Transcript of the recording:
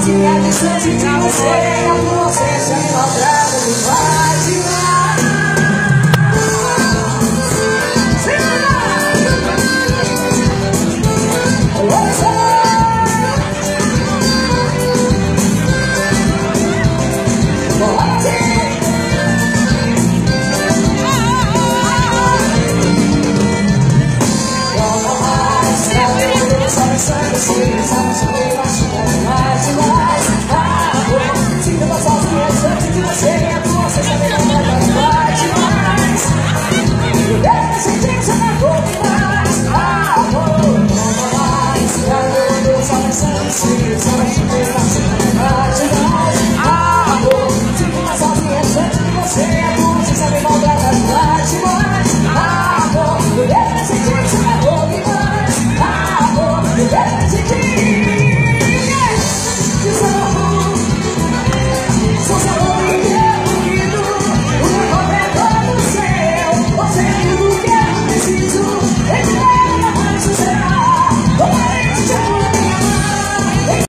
morte é distante de você é seja encontrado, e vai de lá. Oh, Sing it,